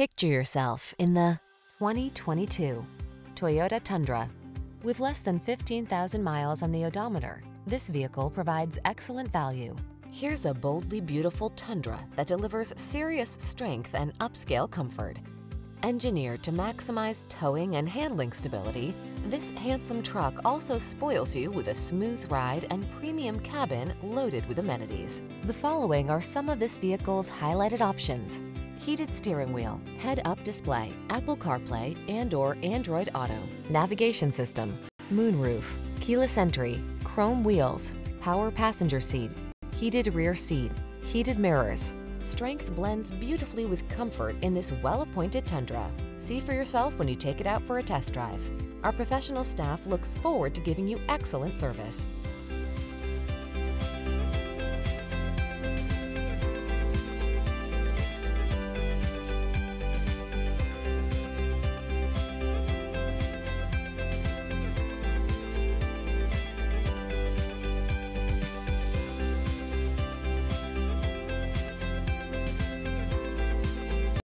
Picture yourself in the 2022 Toyota Tundra. With less than 15,000 miles on the odometer, this vehicle provides excellent value. Here's a boldly beautiful Tundra that delivers serious strength and upscale comfort. Engineered to maximize towing and handling stability, this handsome truck also spoils you with a smooth ride and premium cabin loaded with amenities. The following are some of this vehicle's highlighted options. Heated steering wheel, head-up display, Apple CarPlay and or Android Auto, navigation system, moonroof, keyless entry, chrome wheels, power passenger seat, heated rear seat, heated mirrors, Strength blends beautifully with comfort in this well-appointed Tundra. See for yourself when you take it out for a test drive. Our professional staff looks forward to giving you excellent service.